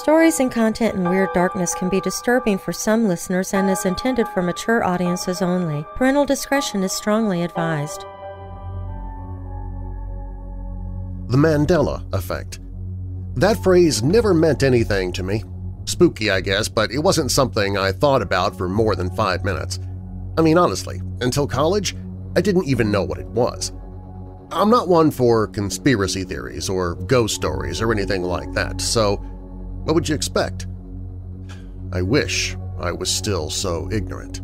Stories and content in Weird Darkness can be disturbing for some listeners and is intended for mature audiences only. Parental discretion is strongly advised. The Mandela Effect. That phrase never meant anything to me. Spooky, I guess, but it wasn't something I thought about for more than five minutes. I mean, honestly, until college, I didn't even know what it was. I'm not one for conspiracy theories or ghost stories or anything like that, so what would you expect? I wish I was still so ignorant.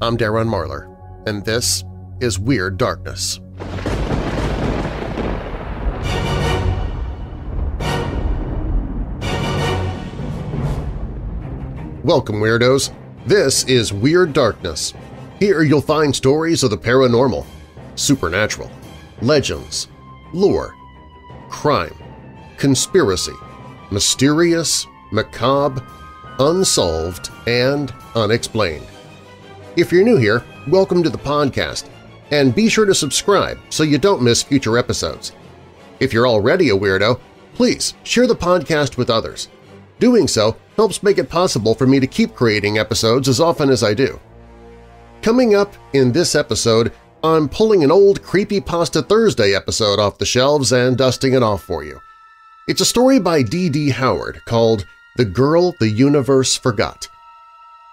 I'm Darren Marlar, and this is Weird Darkness. Welcome, Weirdos! This is Weird Darkness. Here you'll find stories of the paranormal, supernatural, legends, lore, crime, conspiracy, mysterious, macabre, unsolved, and unexplained. If you're new here, welcome to the podcast, and be sure to subscribe so you don't miss future episodes. If you're already a weirdo, please share the podcast with others. Doing so helps make it possible for me to keep creating episodes as often as I do. Coming up in this episode, I'm pulling an old Creepypasta Thursday episode off the shelves and dusting it off for you. It's a story by D.D. Howard called The Girl the Universe Forgot.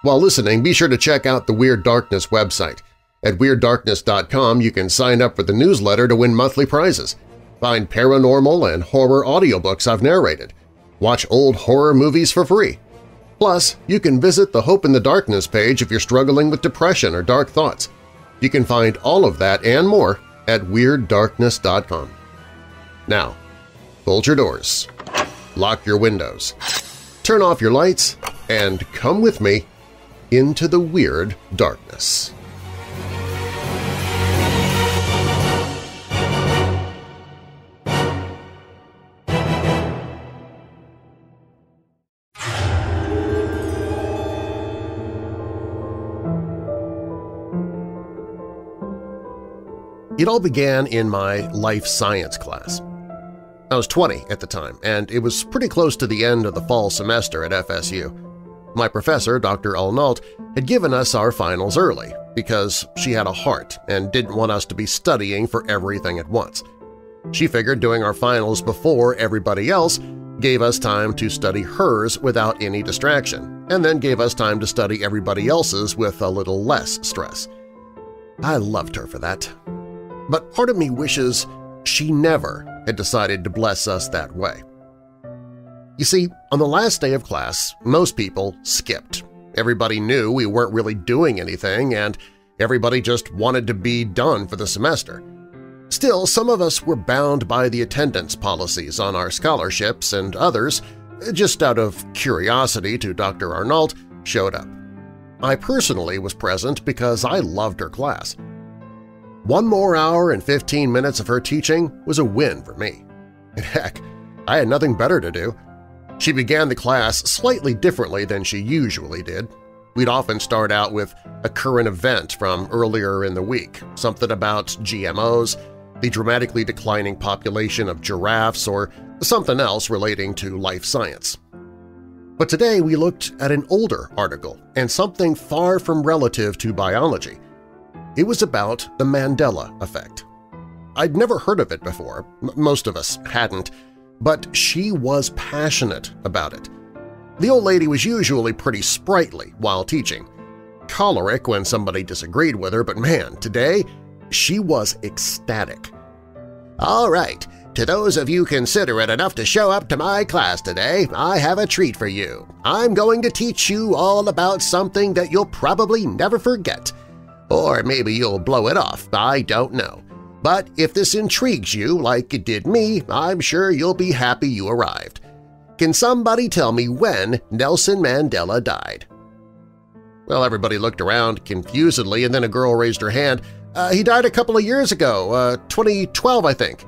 While listening, be sure to check out the Weird Darkness website. At WeirdDarkness.com you can sign up for the newsletter to win monthly prizes, find paranormal and horror audiobooks I've narrated, watch old horror movies for free. Plus, you can visit the Hope in the Darkness page if you're struggling with depression or dark thoughts. You can find all of that and more at WeirdDarkness.com. Now, bolt your doors, lock your windows, turn off your lights, and come with me into the Weird Darkness. It all began in my life science class. I was 20 at the time, and it was pretty close to the end of the fall semester at FSU. My professor, Dr. Arnault, had given us our finals early because she had a heart and didn't want us to be studying for everything at once. She figured doing our finals before everybody else gave us time to study hers without any distraction, and then gave us time to study everybody else's with a little less stress. I loved her for that but part of me wishes she never had decided to bless us that way. You see, on the last day of class, most people skipped. Everybody knew we weren't really doing anything and everybody just wanted to be done for the semester. Still, some of us were bound by the attendance policies on our scholarships and others, just out of curiosity to Dr. Arnault, showed up. I personally was present because I loved her class. One more hour and 15 minutes of her teaching was a win for me. And heck, I had nothing better to do. She began the class slightly differently than she usually did. We'd often start out with a current event from earlier in the week, something about GMOs, the dramatically declining population of giraffes, or something else relating to life science. But today we looked at an older article and something far from relative to biology – it was about the Mandela effect. I'd never heard of it before, most of us hadn't, but she was passionate about it. The old lady was usually pretty sprightly while teaching, choleric when somebody disagreed with her, but man, today she was ecstatic. All right, to those of you considerate enough to show up to my class today, I have a treat for you. I'm going to teach you all about something that you'll probably never forget – or maybe you'll blow it off, I don't know. But if this intrigues you like it did me, I'm sure you'll be happy you arrived. Can somebody tell me when Nelson Mandela died? Well, everybody looked around confusedly, and then a girl raised her hand. Uh, he died a couple of years ago, uh, 2012, I think.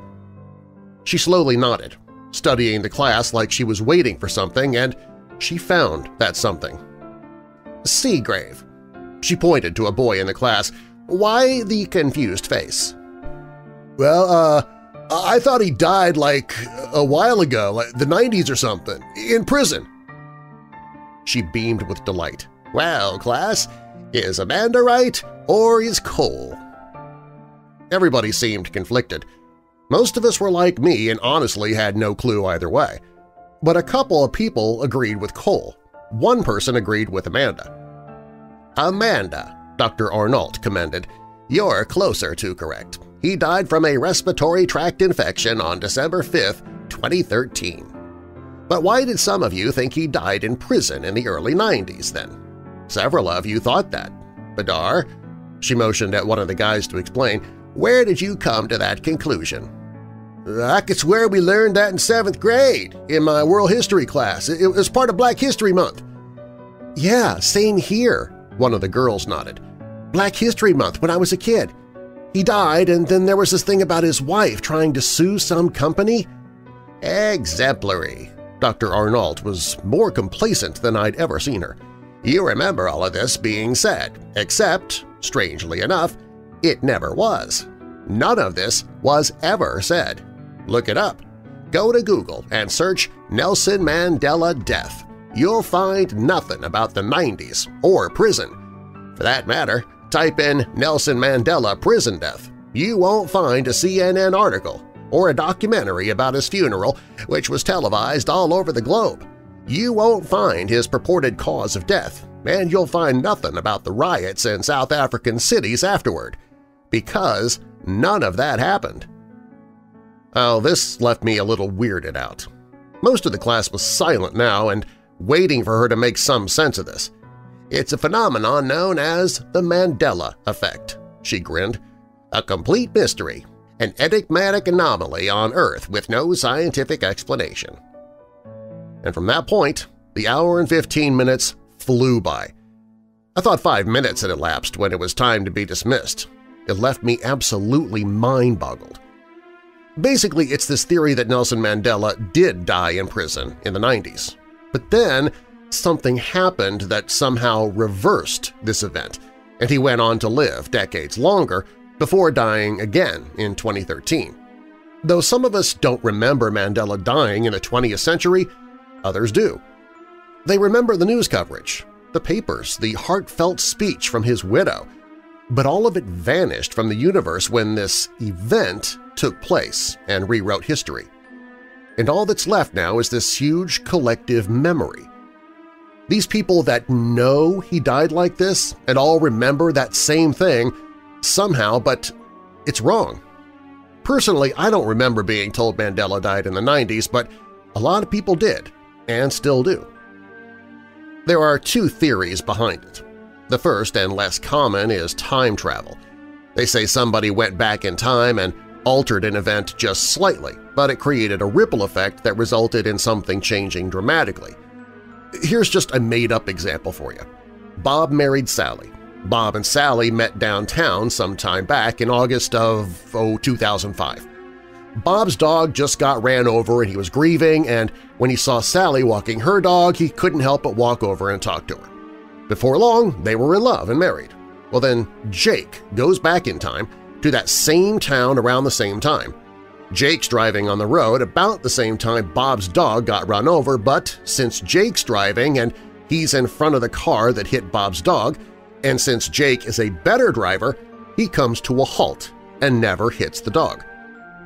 She slowly nodded, studying the class like she was waiting for something, and she found that something. Seagrave. She pointed to a boy in the class. Why the confused face? Well, uh, I thought he died like a while ago, like the 90s or something, in prison. She beamed with delight. Well, class, is Amanda right or is Cole? Everybody seemed conflicted. Most of us were like me and honestly had no clue either way. But a couple of people agreed with Cole. One person agreed with Amanda. Amanda, Dr. Arnault commended, you're closer to correct. He died from a respiratory tract infection on December 5, 2013. But why did some of you think he died in prison in the early 90s then? Several of you thought that. Badar, she motioned at one of the guys to explain, where did you come to that conclusion? I could swear we learned that in seventh grade in my world history class. It was part of Black History Month. Yeah, same here, one of the girls nodded. Black History Month when I was a kid. He died, and then there was this thing about his wife trying to sue some company. Exemplary. Dr. Arnault was more complacent than I'd ever seen her. You remember all of this being said, except, strangely enough, it never was. None of this was ever said. Look it up. Go to Google and search Nelson Mandela death. You'll find nothing about the 90s or prison. For that matter, type in Nelson Mandela prison death. You won't find a CNN article or a documentary about his funeral, which was televised all over the globe. You won't find his purported cause of death, and you'll find nothing about the riots in South African cities afterward, because none of that happened. Oh, this left me a little weirded out. Most of the class was silent now and waiting for her to make some sense of this. It's a phenomenon known as the Mandela effect, she grinned. A complete mystery, an enigmatic anomaly on Earth with no scientific explanation. And from that point, the hour and 15 minutes flew by. I thought five minutes had elapsed when it was time to be dismissed. It left me absolutely mind-boggled. Basically, it's this theory that Nelson Mandela did die in prison in the 90s. But then something happened that somehow reversed this event, and he went on to live decades longer before dying again in 2013. Though some of us don't remember Mandela dying in the 20th century, others do. They remember the news coverage, the papers, the heartfelt speech from his widow, but all of it vanished from the universe when this event took place and rewrote history. And all that's left now is this huge collective memory. These people that know he died like this and all remember that same thing somehow, but it's wrong. Personally, I don't remember being told Mandela died in the 90s, but a lot of people did, and still do. There are two theories behind it. The first and less common is time travel. They say somebody went back in time and altered an event just slightly, but it created a ripple effect that resulted in something changing dramatically. Here's just a made-up example for you. Bob married Sally. Bob and Sally met downtown some time back in August of oh, 2005. Bob's dog just got ran over and he was grieving, and when he saw Sally walking her dog, he couldn't help but walk over and talk to her. Before long, they were in love and married. Well then, Jake goes back in time to that same town around the same time. Jake's driving on the road about the same time Bob's dog got run over, but since Jake's driving and he's in front of the car that hit Bob's dog, and since Jake is a better driver, he comes to a halt and never hits the dog.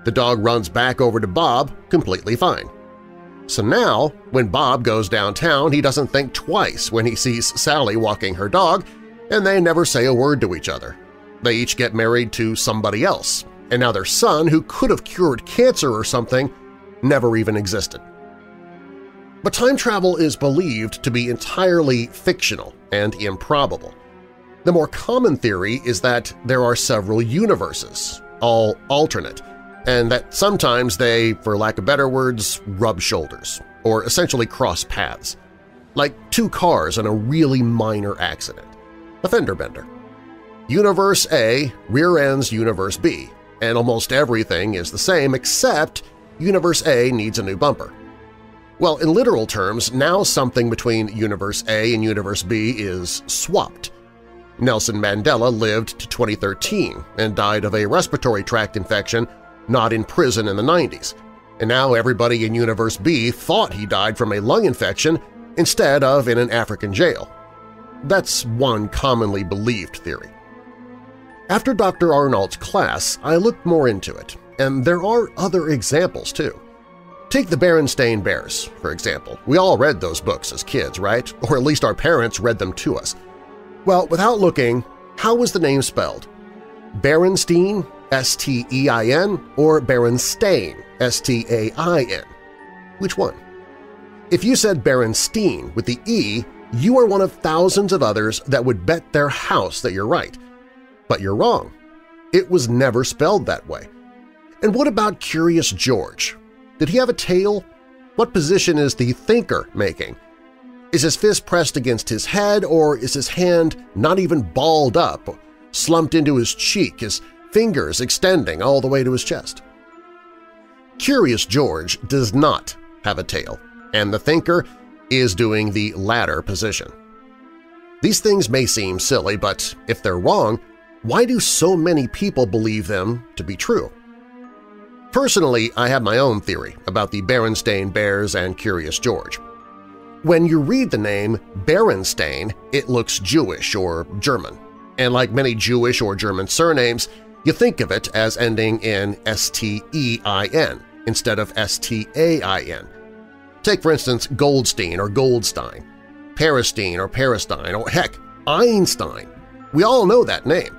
The dog runs back over to Bob completely fine. So now, when Bob goes downtown, he doesn't think twice when he sees Sally walking her dog, and they never say a word to each other. They each get married to somebody else, and now their son, who could have cured cancer or something, never even existed. But time travel is believed to be entirely fictional and improbable. The more common theory is that there are several universes, all alternate, and that sometimes they, for lack of better words, rub shoulders, or essentially cross paths, like two cars in a really minor accident, a fender bender. Universe A rear-ends Universe B, and almost everything is the same except Universe A needs a new bumper. Well, in literal terms, now something between Universe A and Universe B is swapped. Nelson Mandela lived to 2013 and died of a respiratory tract infection not in prison in the 90s, and now everybody in Universe B thought he died from a lung infection instead of in an African jail. That's one commonly believed theory. After Dr. Arnold's class, I looked more into it, and there are other examples too. Take the Berenstain Bears, for example. We all read those books as kids, right? Or at least our parents read them to us. Well, without looking, how was the name spelled? Berenstein, S-T-E-I-N, or Berenstain, S-T-A-I-N? Which one? If you said Berenstein with the E, you are one of thousands of others that would bet their house that you're right. But you're wrong. It was never spelled that way. And what about Curious George? Did he have a tail? What position is the thinker making? Is his fist pressed against his head, or is his hand not even balled up, slumped into his cheek, his fingers extending all the way to his chest? Curious George does not have a tail, and the thinker is doing the latter position. These things may seem silly, but if they're wrong, why do so many people believe them to be true? Personally, I have my own theory about the Berenstain Bears and Curious George. When you read the name Berenstain, it looks Jewish or German, and like many Jewish or German surnames, you think of it as ending in S-T-E-I-N instead of S-T-A-I-N. Take, for instance, Goldstein or Goldstein, Peristine or Peristine, or heck, Einstein. We all know that name.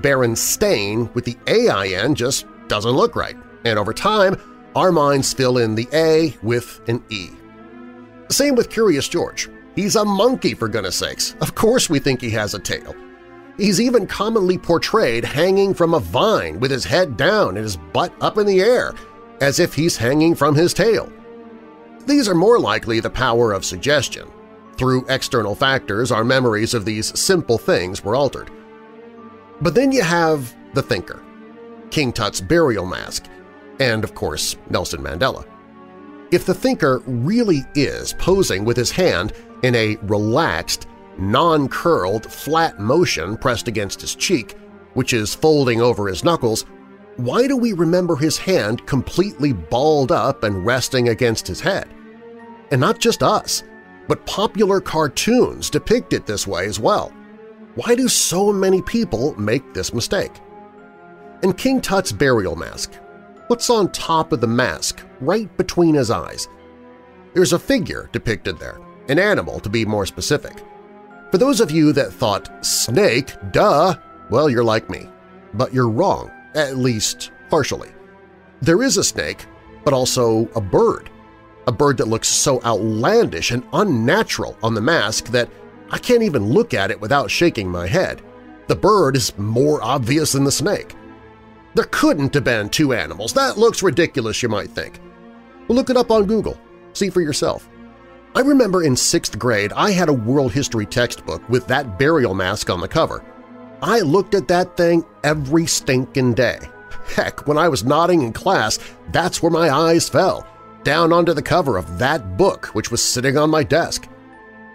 Berenstain with the A-I-N just doesn't look right, and over time, our minds fill in the A with an E. Same with Curious George. He's a monkey, for goodness sakes. Of course we think he has a tail. He's even commonly portrayed hanging from a vine with his head down and his butt up in the air, as if he's hanging from his tail. These are more likely the power of suggestion. Through external factors, our memories of these simple things were altered. But then you have the thinker, King Tut's burial mask, and, of course, Nelson Mandela. If the thinker really is posing with his hand in a relaxed, non-curled, flat motion pressed against his cheek, which is folding over his knuckles, why do we remember his hand completely balled up and resting against his head? And not just us, but popular cartoons depict it this way as well. Why do so many people make this mistake? In King Tut's burial mask, what's on top of the mask, right between his eyes? There's a figure depicted there, an animal to be more specific. For those of you that thought snake, duh, well, you're like me. But you're wrong, at least partially. There is a snake, but also a bird. A bird that looks so outlandish and unnatural on the mask that I can't even look at it without shaking my head. The bird is more obvious than the snake. There couldn't have been two animals. That looks ridiculous, you might think. Well, look it up on Google. See for yourself. I remember in sixth grade I had a world history textbook with that burial mask on the cover. I looked at that thing every stinking day. Heck, when I was nodding in class, that's where my eyes fell, down onto the cover of that book which was sitting on my desk.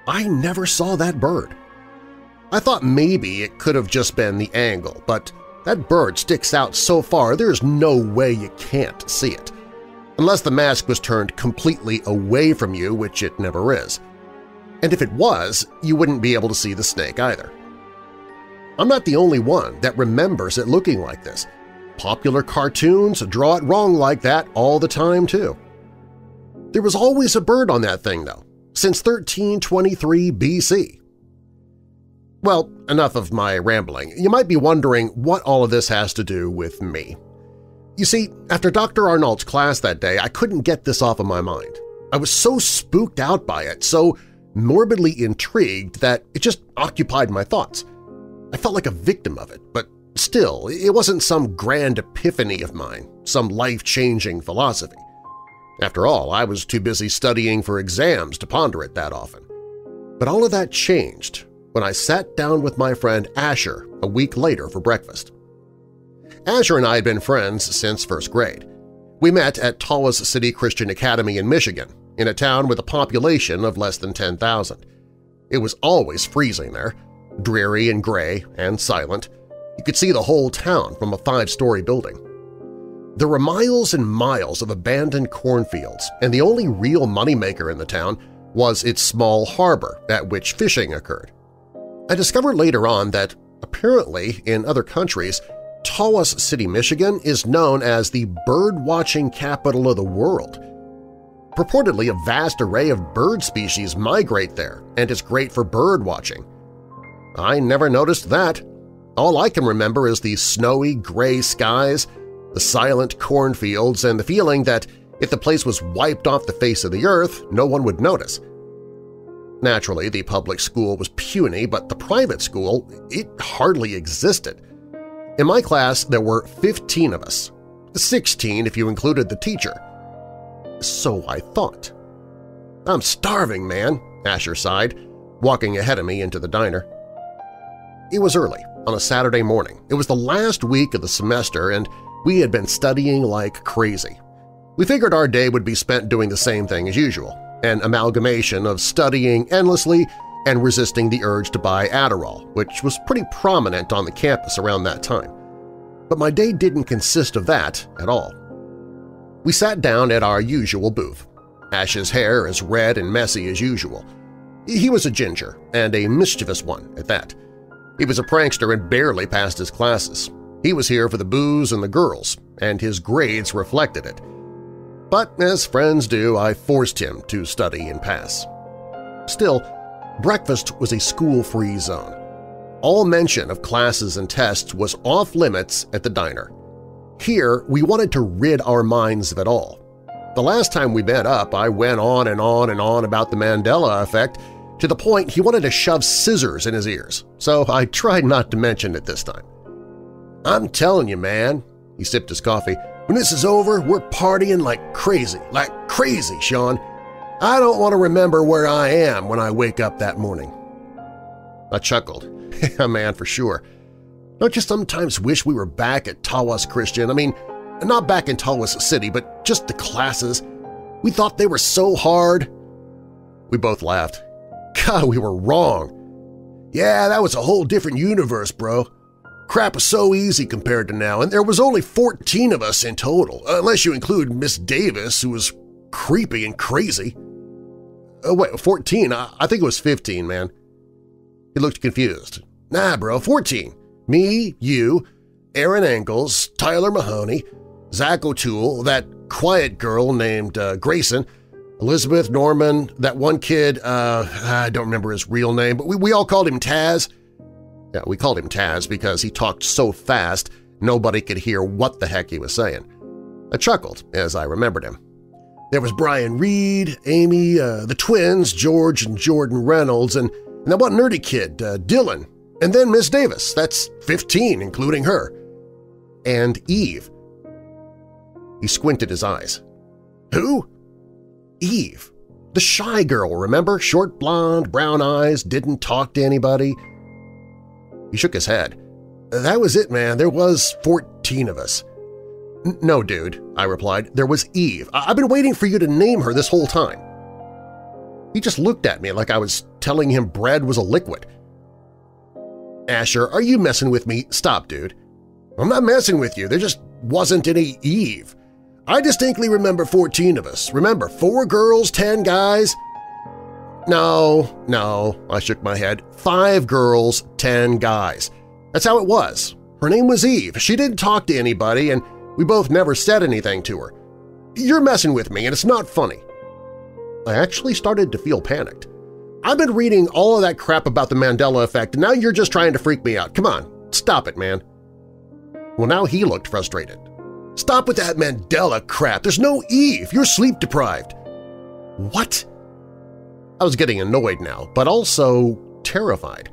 I never saw that bird. I thought maybe it could have just been the angle, but that bird sticks out so far there's no way you can't see it. Unless the mask was turned completely away from you, which it never is. And if it was, you wouldn't be able to see the snake either. I'm not the only one that remembers it looking like this. Popular cartoons draw it wrong like that all the time, too. There was always a bird on that thing, though, since 1323 BC. Well, enough of my rambling. You might be wondering what all of this has to do with me. You see, after Dr. Arnold's class that day, I couldn't get this off of my mind. I was so spooked out by it, so morbidly intrigued that it just occupied my thoughts. I felt like a victim of it, but still, it wasn't some grand epiphany of mine, some life-changing philosophy. After all, I was too busy studying for exams to ponder it that often. But all of that changed when I sat down with my friend Asher a week later for breakfast. Asher and I had been friends since first grade. We met at Tawas City Christian Academy in Michigan, in a town with a population of less than 10,000. It was always freezing there, dreary and gray and silent. You could see the whole town from a five-story building. There were miles and miles of abandoned cornfields, and the only real moneymaker in the town was its small harbor at which fishing occurred. I discovered later on that apparently in other countries, Tawas City, Michigan is known as the bird-watching capital of the world. Purportedly, a vast array of bird species migrate there, and is great for bird watching. I never noticed that. All I can remember is the snowy, gray skies, the silent cornfields, and the feeling that if the place was wiped off the face of the earth, no one would notice. Naturally, the public school was puny, but the private school, it hardly existed. In my class, there were 15 of us, 16 if you included the teacher. So I thought. I'm starving, man, Asher sighed, walking ahead of me into the diner. It was early, on a Saturday morning. It was the last week of the semester, and we had been studying like crazy. We figured our day would be spent doing the same thing as usual, an amalgamation of studying endlessly and resisting the urge to buy Adderall, which was pretty prominent on the campus around that time. But my day didn't consist of that at all. We sat down at our usual booth. Ash's hair as red and messy as usual. He was a ginger, and a mischievous one at that. He was a prankster and barely passed his classes. He was here for the booze and the girls, and his grades reflected it. But as friends do, I forced him to study and pass. Still, breakfast was a school-free zone. All mention of classes and tests was off-limits at the diner. Here, we wanted to rid our minds of it all. The last time we met up, I went on and on and on about the Mandela effect to the point he wanted to shove scissors in his ears, so I tried not to mention it this time. I'm telling you, man, he sipped his coffee, when this is over, we're partying like crazy, like crazy, Sean. I don't want to remember where I am when I wake up that morning. I chuckled. yeah, man, for sure. Don't you sometimes wish we were back at Tawas Christian? I mean, not back in Tawas City, but just the classes. We thought they were so hard. We both laughed. God, we were wrong. Yeah, that was a whole different universe, bro. Crap was so easy compared to now, and there was only 14 of us in total, unless you include Miss Davis, who was creepy and crazy. Oh, wait, 14? I, I think it was 15, man. He looked confused. Nah, bro, 14. Me, you, Aaron Engels, Tyler Mahoney, Zach O'Toole, that quiet girl named uh, Grayson, Elizabeth Norman, that one kid, uh, I don't remember his real name, but we, we all called him Taz. We called him Taz because he talked so fast nobody could hear what the heck he was saying. I chuckled as I remembered him. There was Brian Reed, Amy, uh, the twins, George and Jordan Reynolds, and, and that one nerdy kid, uh, Dylan, and then Miss Davis, that's 15, including her. And Eve. He squinted his eyes. Who? Eve. The shy girl, remember? Short blonde, brown eyes, didn't talk to anybody. He shook his head. That was it, man. There was 14 of us. No, dude, I replied. There was Eve. I I've been waiting for you to name her this whole time. He just looked at me like I was telling him bread was a liquid. Asher, are you messing with me? Stop, dude. I'm not messing with you. There just wasn't any Eve. I distinctly remember 14 of us. Remember, four girls, 10 guys. No, no, I shook my head. Five girls, 10 guys. That's how it was. Her name was Eve. She didn't talk to anybody, and we both never said anything to her. You're messing with me, and it's not funny. I actually started to feel panicked. I've been reading all of that crap about the Mandela effect, and now you're just trying to freak me out. Come on, stop it, man. Well, now he looked frustrated. Stop with that Mandela crap. There's no Eve. You're sleep-deprived. What? I was getting annoyed now, but also terrified.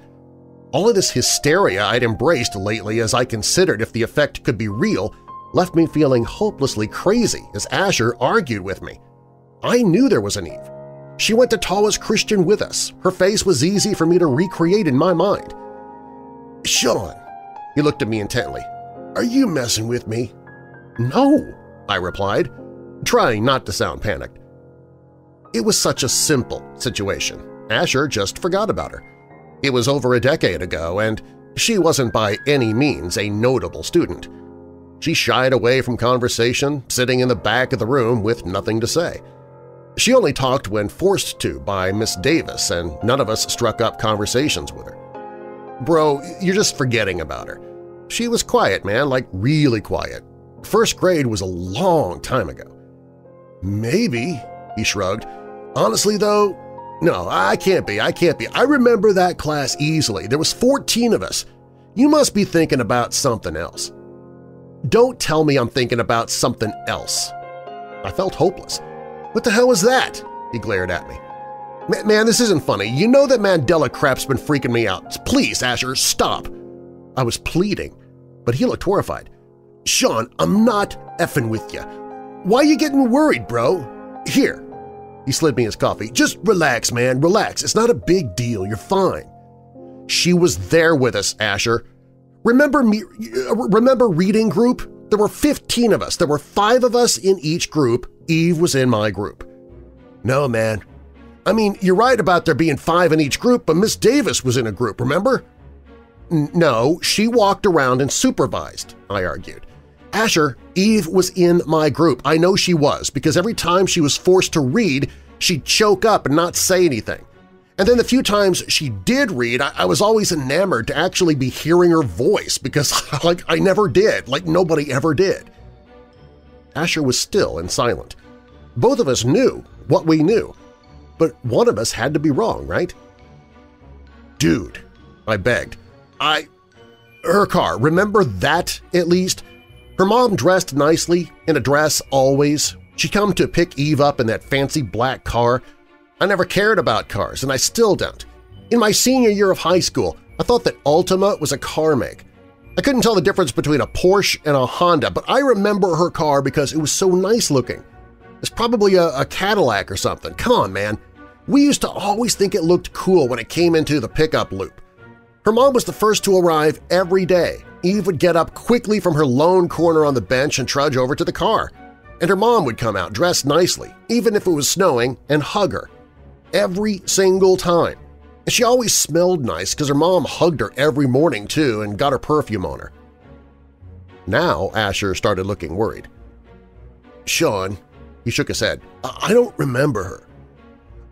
All of this hysteria I'd embraced lately as I considered if the effect could be real left me feeling hopelessly crazy as Asher argued with me. I knew there was an Eve. She went to Tawas Christian with us. Her face was easy for me to recreate in my mind. Sean, he looked at me intently. Are you messing with me? No, I replied, trying not to sound panicked. It was such a simple situation. Asher just forgot about her. It was over a decade ago, and she wasn't by any means a notable student. She shied away from conversation, sitting in the back of the room with nothing to say. She only talked when forced to by Miss Davis, and none of us struck up conversations with her. Bro, you're just forgetting about her. She was quiet, man, like really quiet. First grade was a long time ago. Maybe, he shrugged. Honestly, though, no, I can't be, I can't be. I remember that class easily. There was 14 of us. You must be thinking about something else. Don't tell me I'm thinking about something else. I felt hopeless. What the hell was that? He glared at me. Man, this isn't funny. You know that Mandela crap's been freaking me out. Please, Asher, stop. I was pleading, but he looked horrified. Sean, I'm not effing with you. Why you getting worried, bro? Here. He slid me his coffee. Just relax, man, relax. It's not a big deal. You're fine. She was there with us, Asher. Remember me? Uh, remember reading group? There were 15 of us. There were five of us in each group. Eve was in my group. No, man. I mean, you're right about there being five in each group, but Miss Davis was in a group, remember? N no, she walked around and supervised, I argued. Asher, Eve was in my group. I know she was, because every time she was forced to read, she'd choke up and not say anything. And then the few times she did read, I, I was always enamored to actually be hearing her voice because like I never did, like nobody ever did. Asher was still and silent. Both of us knew what we knew, but one of us had to be wrong, right? Dude, I begged. I… her car, remember that at least? Her mom dressed nicely, in a dress always. She'd come to pick Eve up in that fancy black car, I never cared about cars, and I still don't. In my senior year of high school, I thought that Altima was a car make. I couldn't tell the difference between a Porsche and a Honda, but I remember her car because it was so nice-looking. It's probably a, a Cadillac or something. Come on, man. We used to always think it looked cool when it came into the pickup loop. Her mom was the first to arrive every day. Eve would get up quickly from her lone corner on the bench and trudge over to the car. And her mom would come out dressed nicely, even if it was snowing, and hug her every single time. And she always smelled nice because her mom hugged her every morning too and got her perfume on her. Now Asher started looking worried. Sean, he shook his head, I don't remember her.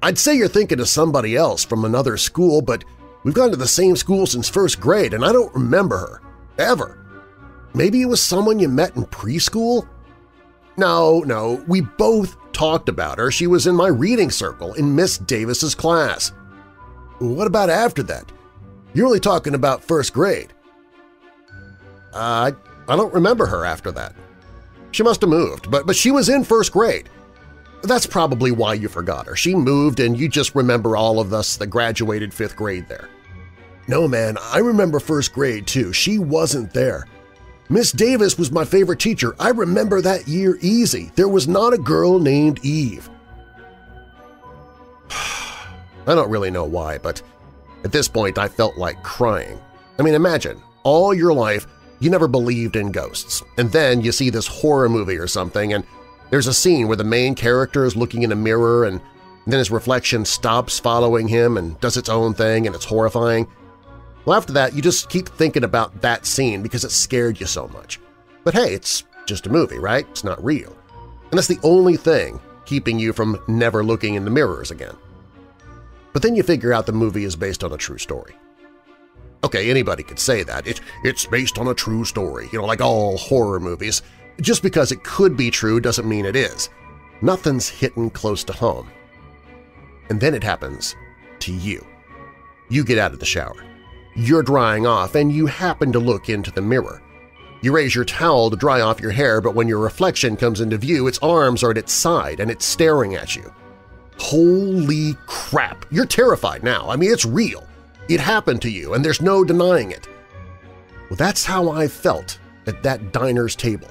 I'd say you're thinking of somebody else from another school, but we've gone to the same school since first grade and I don't remember her. Ever. Maybe it was someone you met in preschool? No, no, we both talked about her. She was in my reading circle in Miss Davis's class. What about after that? You're only talking about first grade. Uh, I don't remember her after that. She must have moved, but, but she was in first grade. That's probably why you forgot her. She moved and you just remember all of us that graduated fifth grade there. No, man, I remember first grade too. She wasn't there. Miss Davis was my favorite teacher. I remember that year easy. There was not a girl named Eve. I don't really know why, but at this point I felt like crying. I mean, imagine, all your life you never believed in ghosts, and then you see this horror movie or something, and there's a scene where the main character is looking in a mirror and then his reflection stops following him and does its own thing and it's horrifying. Well, after that, you just keep thinking about that scene because it scared you so much. But hey, it's just a movie, right? It's not real. And that's the only thing keeping you from never looking in the mirrors again. But then you figure out the movie is based on a true story. Okay, anybody could say that. It, it's based on a true story, you know, like all horror movies. Just because it could be true doesn't mean it is. Nothing's hitting close to home. And then it happens to you. You get out of the shower. You're drying off and you happen to look into the mirror. You raise your towel to dry off your hair, but when your reflection comes into view, its arms are at its side and it's staring at you. Holy crap! You're terrified now. I mean, it's real. It happened to you, and there's no denying it. Well, that's how I felt at that diner's table.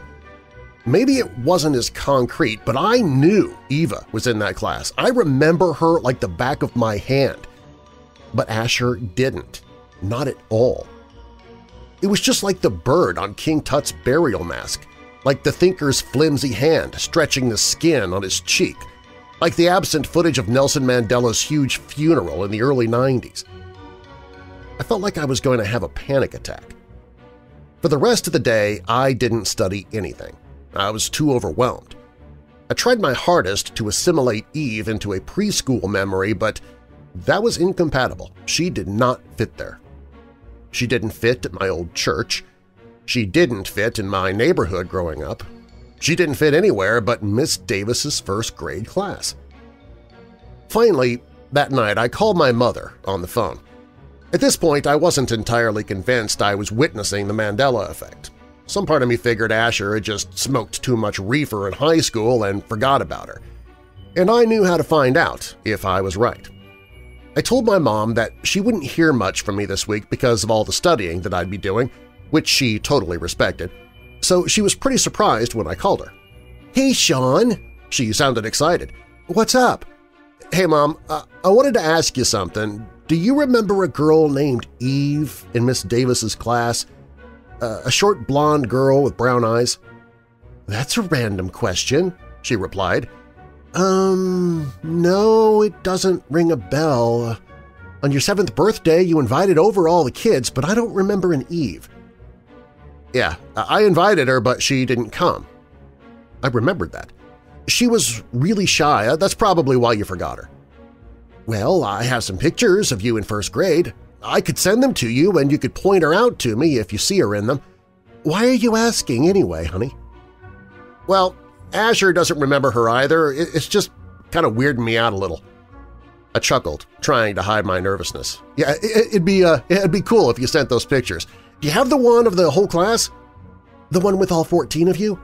Maybe it wasn't as concrete, but I knew Eva was in that class. I remember her like the back of my hand. But Asher didn't. Not at all. It was just like the bird on King Tut's burial mask, like the thinker's flimsy hand stretching the skin on his cheek, like the absent footage of Nelson Mandela's huge funeral in the early 90s. I felt like I was going to have a panic attack. For the rest of the day, I didn't study anything. I was too overwhelmed. I tried my hardest to assimilate Eve into a preschool memory, but that was incompatible. She did not fit there. She didn't fit at my old church. She didn't fit in my neighborhood growing up. She didn't fit anywhere but Miss Davis's first grade class. Finally, that night I called my mother on the phone. At this point, I wasn't entirely convinced I was witnessing the Mandela effect. Some part of me figured Asher had just smoked too much reefer in high school and forgot about her. And I knew how to find out if I was right. I told my mom that she wouldn't hear much from me this week because of all the studying that I'd be doing, which she totally respected, so she was pretty surprised when I called her. "'Hey, Sean!' She sounded excited. "'What's up?' "'Hey, Mom, uh, I wanted to ask you something. Do you remember a girl named Eve in Miss Davis's class? Uh, a short blonde girl with brown eyes?' "'That's a random question,' she replied. Um, no, it doesn't ring a bell. On your seventh birthday, you invited over all the kids, but I don't remember an Eve. Yeah, I invited her, but she didn't come. I remembered that. She was really shy. That's probably why you forgot her. Well, I have some pictures of you in first grade. I could send them to you and you could point her out to me if you see her in them. Why are you asking anyway, honey? Well, Asher doesn't remember her either. It's just kind of weirding me out a little. I chuckled, trying to hide my nervousness. Yeah, it'd be, uh, it'd be cool if you sent those pictures. Do you have the one of the whole class? The one with all 14 of you?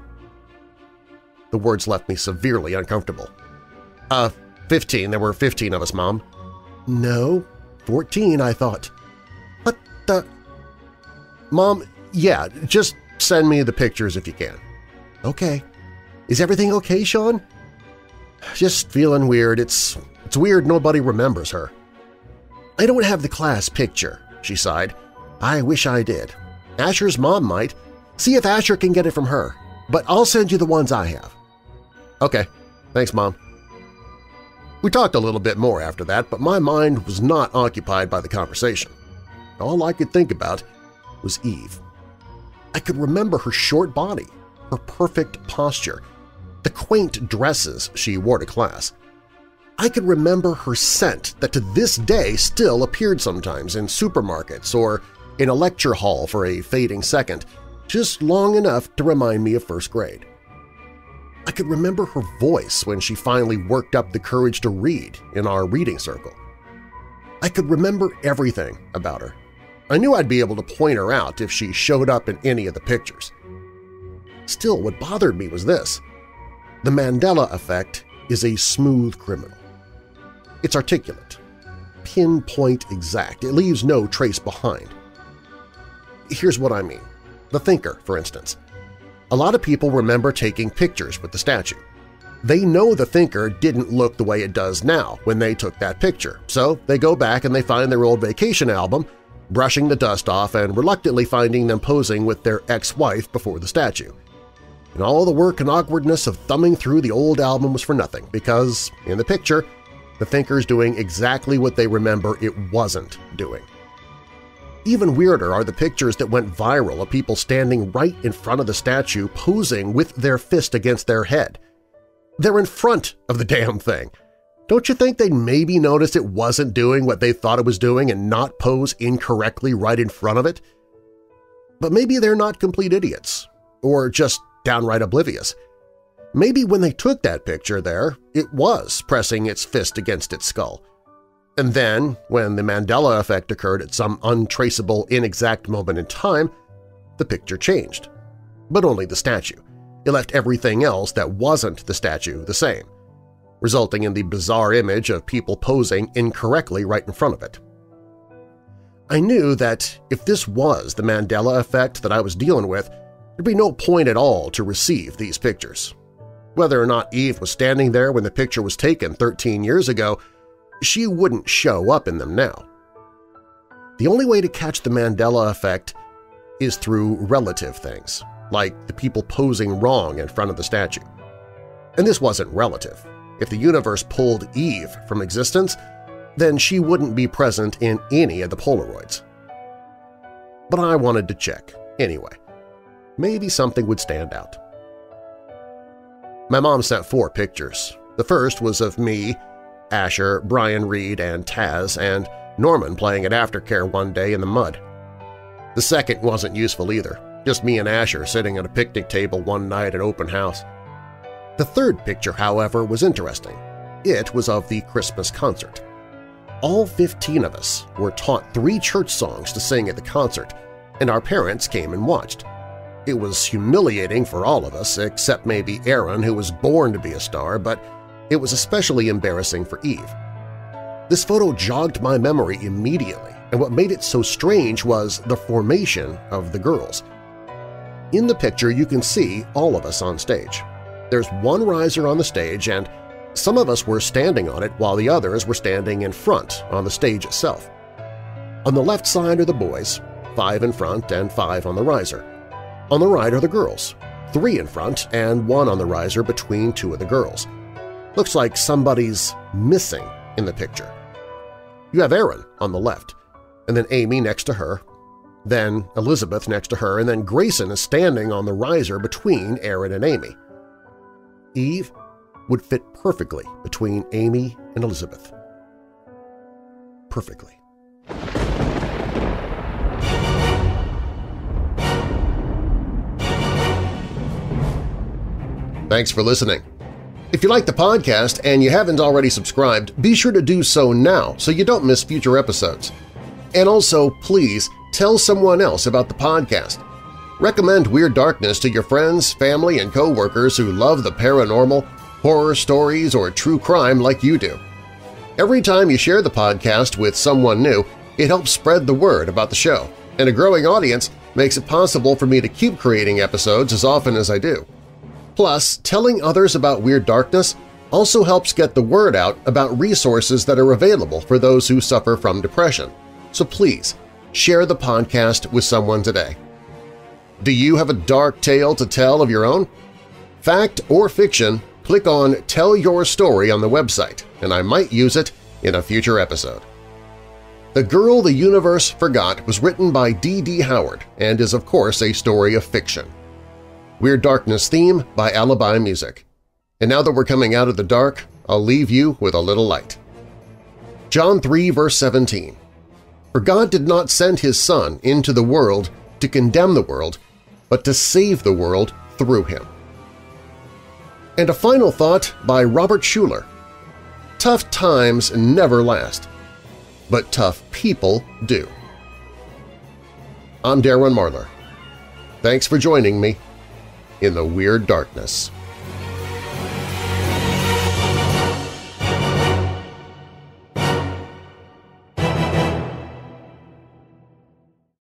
The words left me severely uncomfortable. Uh, 15. There were 15 of us, Mom. No, 14, I thought. What the… Mom, yeah, just send me the pictures if you can. Okay. Is everything okay, Sean? Just feeling weird. It's, it's weird nobody remembers her. I don't have the class picture, she sighed. I wish I did. Asher's mom might. See if Asher can get it from her, but I'll send you the ones I have. Okay. Thanks, Mom. We talked a little bit more after that, but my mind was not occupied by the conversation. All I could think about was Eve. I could remember her short body, her perfect posture, the quaint dresses she wore to class. I could remember her scent that to this day still appeared sometimes in supermarkets or in a lecture hall for a fading second, just long enough to remind me of first grade. I could remember her voice when she finally worked up the courage to read in our reading circle. I could remember everything about her. I knew I'd be able to point her out if she showed up in any of the pictures. Still, what bothered me was this. The Mandela effect is a smooth criminal. It's articulate, pinpoint exact, it leaves no trace behind. Here's what I mean. The Thinker, for instance. A lot of people remember taking pictures with the statue. They know the Thinker didn't look the way it does now when they took that picture, so they go back and they find their old vacation album, brushing the dust off and reluctantly finding them posing with their ex-wife before the statue and all the work and awkwardness of thumbing through the old album was for nothing because, in the picture, the thinker's doing exactly what they remember it wasn't doing. Even weirder are the pictures that went viral of people standing right in front of the statue posing with their fist against their head. They're in front of the damn thing. Don't you think they'd maybe notice it wasn't doing what they thought it was doing and not pose incorrectly right in front of it? But maybe they're not complete idiots, or just downright oblivious. Maybe when they took that picture there, it was pressing its fist against its skull. And then, when the Mandela effect occurred at some untraceable, inexact moment in time, the picture changed. But only the statue. It left everything else that wasn't the statue the same, resulting in the bizarre image of people posing incorrectly right in front of it. I knew that if this was the Mandela effect that I was dealing with, there'd be no point at all to receive these pictures. Whether or not Eve was standing there when the picture was taken 13 years ago, she wouldn't show up in them now. The only way to catch the Mandela effect is through relative things, like the people posing wrong in front of the statue. And this wasn't relative. If the universe pulled Eve from existence, then she wouldn't be present in any of the Polaroids. But I wanted to check, anyway. Maybe something would stand out. My mom sent four pictures. The first was of me, Asher, Brian Reed, and Taz, and Norman playing at aftercare one day in the mud. The second wasn't useful either, just me and Asher sitting at a picnic table one night at open house. The third picture, however, was interesting. It was of the Christmas concert. All 15 of us were taught three church songs to sing at the concert, and our parents came and watched. It was humiliating for all of us, except maybe Aaron, who was born to be a star, but it was especially embarrassing for Eve. This photo jogged my memory immediately, and what made it so strange was the formation of the girls. In the picture you can see all of us on stage. There's one riser on the stage and some of us were standing on it while the others were standing in front on the stage itself. On the left side are the boys, five in front and five on the riser. On the right are the girls, three in front and one on the riser between two of the girls. Looks like somebody's missing in the picture. You have Erin on the left, and then Amy next to her, then Elizabeth next to her, and then Grayson is standing on the riser between Erin and Amy. Eve would fit perfectly between Amy and Elizabeth. Perfectly. Thanks for listening. If you like the podcast and you haven't already subscribed, be sure to do so now so you don't miss future episodes. And also, please tell someone else about the podcast. Recommend Weird Darkness to your friends, family, and coworkers who love the paranormal, horror stories, or true crime like you do. Every time you share the podcast with someone new, it helps spread the word about the show, and a growing audience makes it possible for me to keep creating episodes as often as I do. Plus, telling others about Weird Darkness also helps get the word out about resources that are available for those who suffer from depression. So please, share the podcast with someone today. Do you have a dark tale to tell of your own? Fact or fiction, click on Tell Your Story on the website, and I might use it in a future episode. The Girl the Universe Forgot was written by D. D. Howard and is of course a story of fiction. Weird Darkness theme by Alibi Music. And now that we're coming out of the dark, I'll leave you with a little light. John 3 verse 17 For God did not send His Son into the world to condemn the world, but to save the world through him. And a final thought by Robert Schuller. Tough times never last, but tough people do. I'm Darren Marlar. Thanks for joining me in the Weird Darkness.